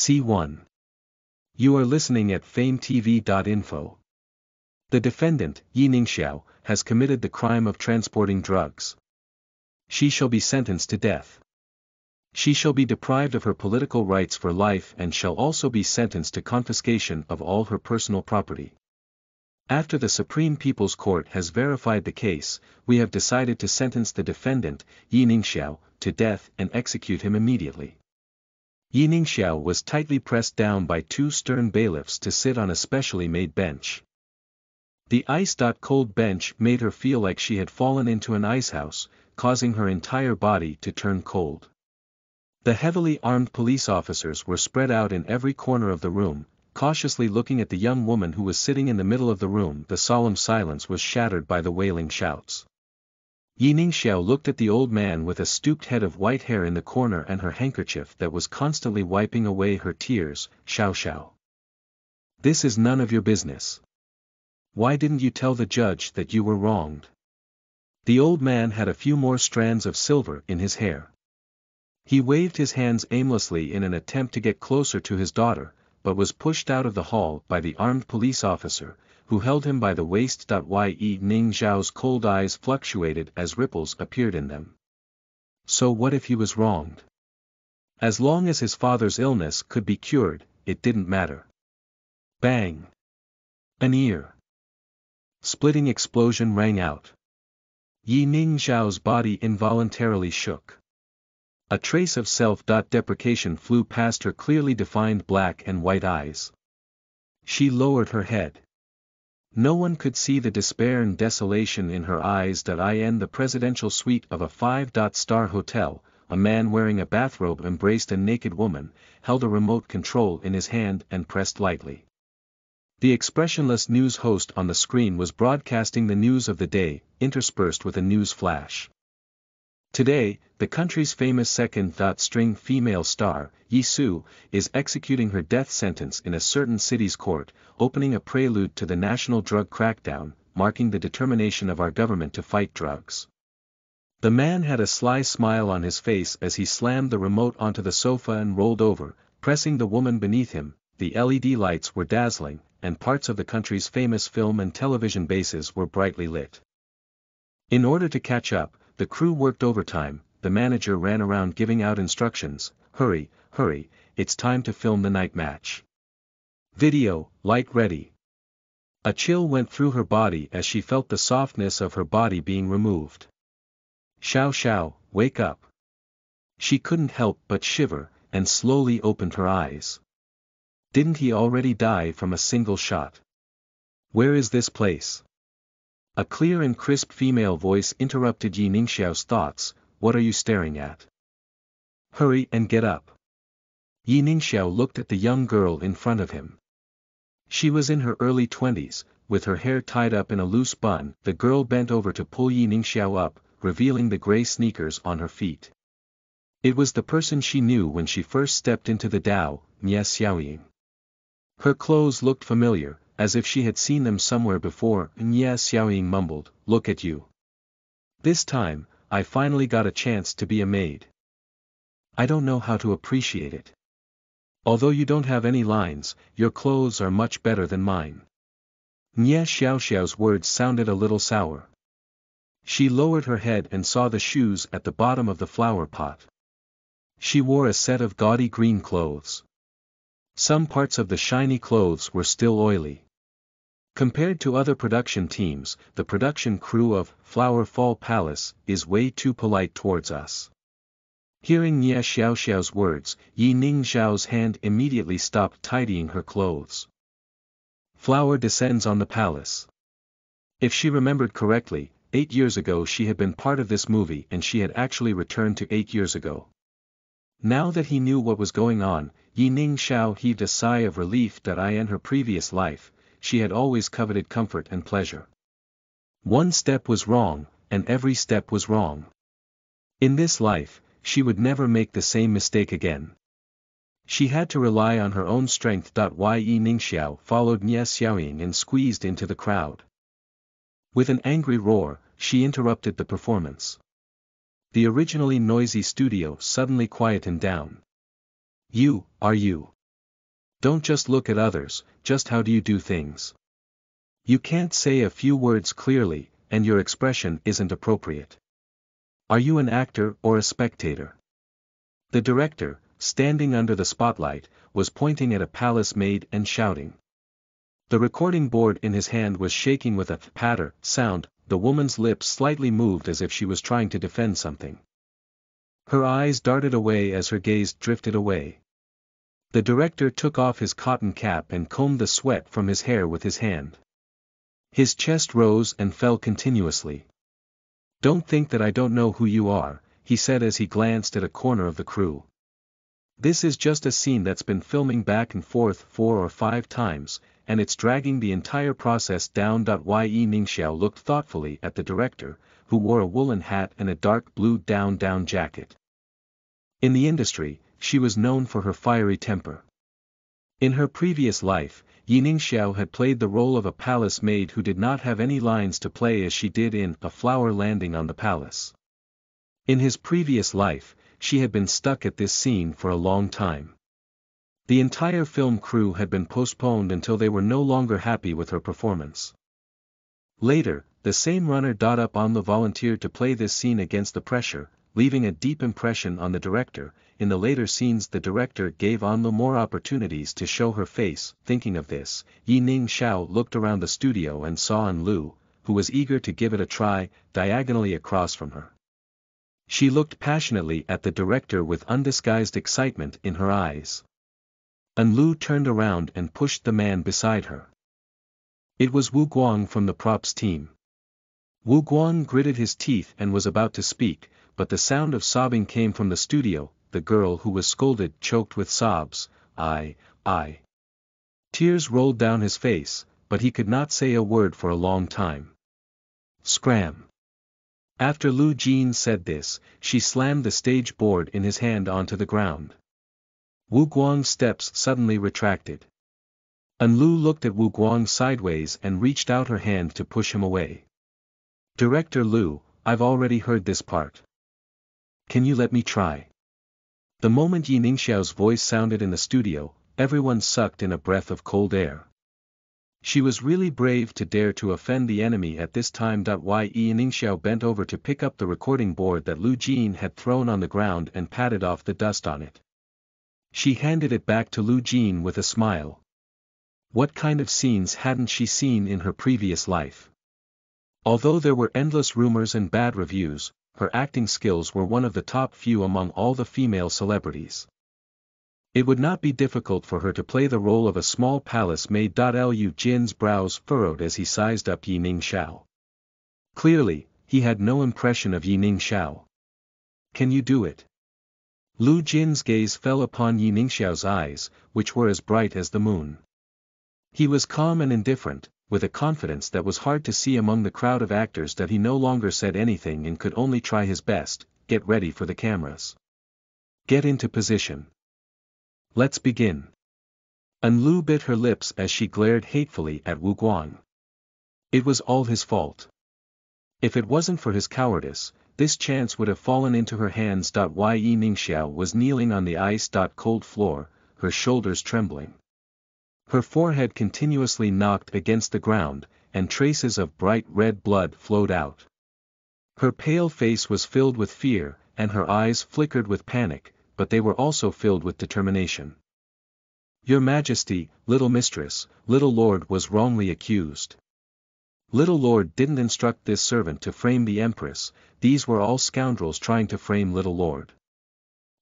C1. You are listening at fametv.info. The defendant, Yi Ningxiao, has committed the crime of transporting drugs. She shall be sentenced to death. She shall be deprived of her political rights for life and shall also be sentenced to confiscation of all her personal property. After the Supreme People's Court has verified the case, we have decided to sentence the defendant, Yi Ningxiao, to death and execute him immediately. Yi Ningxiao was tightly pressed down by two stern bailiffs to sit on a specially made bench. The ice-cold bench made her feel like she had fallen into an icehouse, causing her entire body to turn cold. The heavily armed police officers were spread out in every corner of the room, cautiously looking at the young woman who was sitting in the middle of the room. The solemn silence was shattered by the wailing shouts. Yi Ningxiao looked at the old man with a stooped head of white hair in the corner and her handkerchief that was constantly wiping away her tears, Xiao Xiao. This is none of your business. Why didn't you tell the judge that you were wronged? The old man had a few more strands of silver in his hair. He waved his hands aimlessly in an attempt to get closer to his daughter, but was pushed out of the hall by the armed police officer, who held him by the waist. Ye Ning Xiao's cold eyes fluctuated as ripples appeared in them. So what if he was wronged? As long as his father's illness could be cured, it didn't matter. Bang! An ear. Splitting explosion rang out. Yi Ning Xiao's body involuntarily shook. A trace of self-deprecation flew past her clearly defined black and white eyes. She lowered her head. No one could see the despair and desolation in her eyes. In the presidential suite of a five-star hotel, a man wearing a bathrobe embraced a naked woman, held a remote control in his hand and pressed lightly. The expressionless news host on the screen was broadcasting the news of the day, interspersed with a news flash. Today, the country's famous second-string female star, Yi Su, is executing her death sentence in a certain city's court, opening a prelude to the national drug crackdown, marking the determination of our government to fight drugs. The man had a sly smile on his face as he slammed the remote onto the sofa and rolled over, pressing the woman beneath him, the LED lights were dazzling, and parts of the country's famous film and television bases were brightly lit. In order to catch up, the crew worked overtime, the manager ran around giving out instructions, hurry, hurry, it's time to film the night match. Video, light ready. A chill went through her body as she felt the softness of her body being removed. Xiao Xiao, wake up. She couldn't help but shiver, and slowly opened her eyes. Didn't he already die from a single shot? Where is this place? A clear and crisp female voice interrupted Yi Ningxiao's thoughts, what are you staring at? Hurry and get up. Yi Ningxiao looked at the young girl in front of him. She was in her early twenties, with her hair tied up in a loose bun, the girl bent over to pull Yi Ningxiao up, revealing the gray sneakers on her feet. It was the person she knew when she first stepped into the Dao, Nie Xiaoying. Her clothes looked familiar, as if she had seen them somewhere before, Nie Xiaoying mumbled, look at you. This time, I finally got a chance to be a maid. I don't know how to appreciate it. Although you don't have any lines, your clothes are much better than mine. Nie Xiaoxiao's words sounded a little sour. She lowered her head and saw the shoes at the bottom of the flower pot. She wore a set of gaudy green clothes. Some parts of the shiny clothes were still oily. Compared to other production teams, the production crew of Flower Fall Palace is way too polite towards us. Hearing Nie Xiaoxiao's words, Yi Ning Xiao's hand immediately stopped tidying her clothes. Flower descends on the palace. If she remembered correctly, eight years ago she had been part of this movie and she had actually returned to eight years ago. Now that he knew what was going on, Yi Ning Xiao heaved a sigh of relief that I in her previous life, she had always coveted comfort and pleasure. One step was wrong, and every step was wrong. In this life, she would never make the same mistake again. She had to rely on her own strength. Ye Ningxiao followed Nie Xiaoying and squeezed into the crowd. With an angry roar, she interrupted the performance. The originally noisy studio suddenly quietened down. You, are you? Don't just look at others, just how do you do things. You can't say a few words clearly, and your expression isn't appropriate. Are you an actor or a spectator? The director, standing under the spotlight, was pointing at a palace maid and shouting. The recording board in his hand was shaking with a patter sound, the woman's lips slightly moved as if she was trying to defend something. Her eyes darted away as her gaze drifted away. The director took off his cotton cap and combed the sweat from his hair with his hand. His chest rose and fell continuously. Don't think that I don't know who you are, he said as he glanced at a corner of the crew. This is just a scene that's been filming back and forth four or five times, and it's dragging the entire process down. Ye Ningxiao looked thoughtfully at the director, who wore a woolen hat and a dark blue down-down jacket. In the industry, she was known for her fiery temper. In her previous life, Yi Ningxiao had played the role of a palace maid who did not have any lines to play as she did in A Flower Landing on the Palace. In his previous life, she had been stuck at this scene for a long time. The entire film crew had been postponed until they were no longer happy with her performance. Later, the same runner dot up on the volunteer to play this scene against the pressure, leaving a deep impression on the director, in the later scenes the director gave Anlu more opportunities to show her face, thinking of this, Yi Ning Xiao looked around the studio and saw Anlu, who was eager to give it a try, diagonally across from her. She looked passionately at the director with undisguised excitement in her eyes. An Lu turned around and pushed the man beside her. It was Wu Guang from the props team. Wu Guang gritted his teeth and was about to speak, but the sound of sobbing came from the studio, the girl who was scolded choked with sobs, I, I. Tears rolled down his face, but he could not say a word for a long time. Scram. After Lu Jin said this, she slammed the stage board in his hand onto the ground. Wu Guang's steps suddenly retracted. An Lu looked at Wu Guang sideways and reached out her hand to push him away. Director Lu, I've already heard this part. Can you let me try? The moment Yi Ningxiao's voice sounded in the studio, everyone sucked in a breath of cold air. She was really brave to dare to offend the enemy at this time. Ye Ningxiao bent over to pick up the recording board that Lu Jin had thrown on the ground and patted off the dust on it. She handed it back to Lu Jin with a smile. What kind of scenes hadn't she seen in her previous life? Although there were endless rumors and bad reviews, her acting skills were one of the top few among all the female celebrities. It would not be difficult for her to play the role of a small palace maid. Lu Jin's brows furrowed as he sized up Yi Ning Xiao. Clearly, he had no impression of Yi Ning Xiao. Can you do it? Lu Jin's gaze fell upon Yi Ning Xiao's eyes, which were as bright as the moon. He was calm and indifferent, with a confidence that was hard to see among the crowd of actors that he no longer said anything and could only try his best, get ready for the cameras. Get into position. Let's begin. An Lu bit her lips as she glared hatefully at Wu Guang. It was all his fault. If it wasn't for his cowardice, this chance would have fallen into her hands. Ye Ningxiao was kneeling on the ice-cold floor, her shoulders trembling. Her forehead continuously knocked against the ground, and traces of bright red blood flowed out. Her pale face was filled with fear, and her eyes flickered with panic, but they were also filled with determination. Your Majesty, little mistress, little lord was wrongly accused. Little lord didn't instruct this servant to frame the empress, these were all scoundrels trying to frame little lord.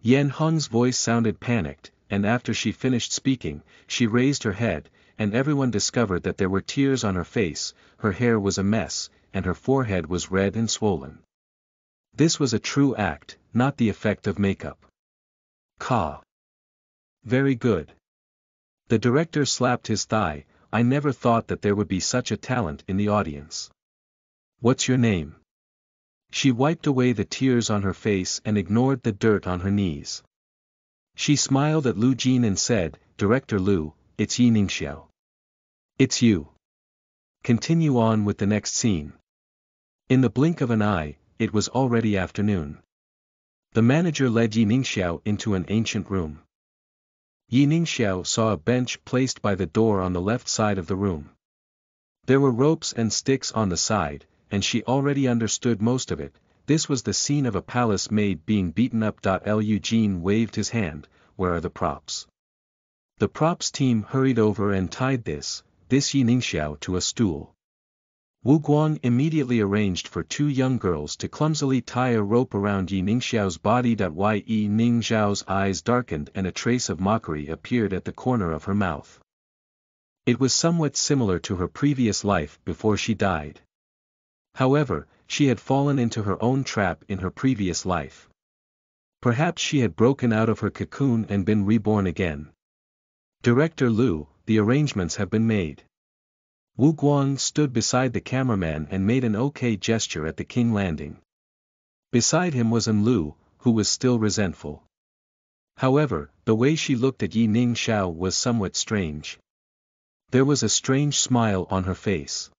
Yan Hung's voice sounded panicked, and after she finished speaking, she raised her head, and everyone discovered that there were tears on her face, her hair was a mess, and her forehead was red and swollen. This was a true act, not the effect of makeup. Ka. Very good. The director slapped his thigh, I never thought that there would be such a talent in the audience. What's your name? She wiped away the tears on her face and ignored the dirt on her knees. She smiled at Lu Jin and said, Director Lu, it's Yi Ningxiao. It's you. Continue on with the next scene. In the blink of an eye, it was already afternoon. The manager led Yi Ningxiao into an ancient room. Yi Ningxiao saw a bench placed by the door on the left side of the room. There were ropes and sticks on the side, and she already understood most of it, this was the scene of a palace maid being beaten up. Lu Jin waved his hand, where are the props? The props team hurried over and tied this, this Yi Ningxiao to a stool. Wu Guang immediately arranged for two young girls to clumsily tie a rope around Yi Ningxiao's body. Yi Ningxiao's eyes darkened and a trace of mockery appeared at the corner of her mouth. It was somewhat similar to her previous life before she died. However, she had fallen into her own trap in her previous life. Perhaps she had broken out of her cocoon and been reborn again. Director Lu, the arrangements have been made. Wu Guang stood beside the cameraman and made an okay gesture at the king landing. Beside him was An Lu, who was still resentful. However, the way she looked at Yi Ning Xiao was somewhat strange. There was a strange smile on her face.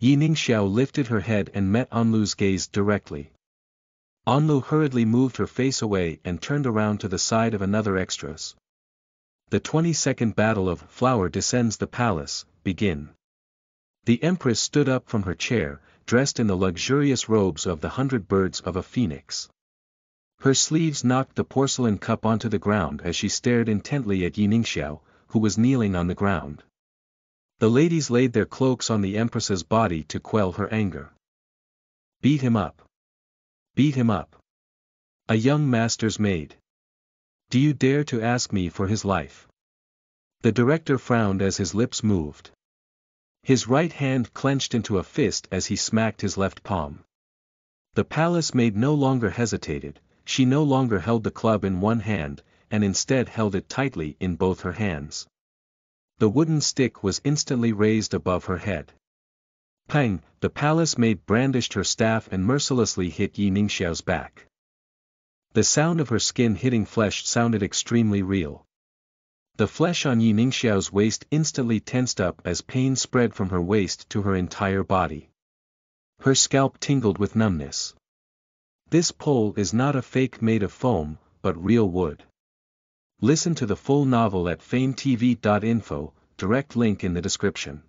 Yi Ningxiao lifted her head and met Anlu's gaze directly. Anlu hurriedly moved her face away and turned around to the side of another extras. The 22nd Battle of Flower Descends the Palace, begin. The Empress stood up from her chair, dressed in the luxurious robes of the hundred birds of a phoenix. Her sleeves knocked the porcelain cup onto the ground as she stared intently at Yi Ningxiao, who was kneeling on the ground. The ladies laid their cloaks on the empress's body to quell her anger. Beat him up. Beat him up. A young master's maid. Do you dare to ask me for his life? The director frowned as his lips moved. His right hand clenched into a fist as he smacked his left palm. The palace maid no longer hesitated, she no longer held the club in one hand, and instead held it tightly in both her hands. The wooden stick was instantly raised above her head. Pang, the palace maid brandished her staff and mercilessly hit Yi Ningxiao's back. The sound of her skin hitting flesh sounded extremely real. The flesh on Yi Ningxiao's waist instantly tensed up as pain spread from her waist to her entire body. Her scalp tingled with numbness. This pole is not a fake made of foam, but real wood. Listen to the full novel at fametv.info, direct link in the description.